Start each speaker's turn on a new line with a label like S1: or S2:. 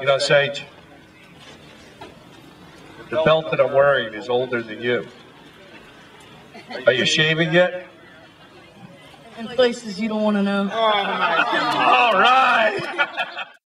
S1: You know, Sage, the belt that I'm wearing is older than you. Are you shaving yet?
S2: In places you don't want to know.
S1: Oh, All right.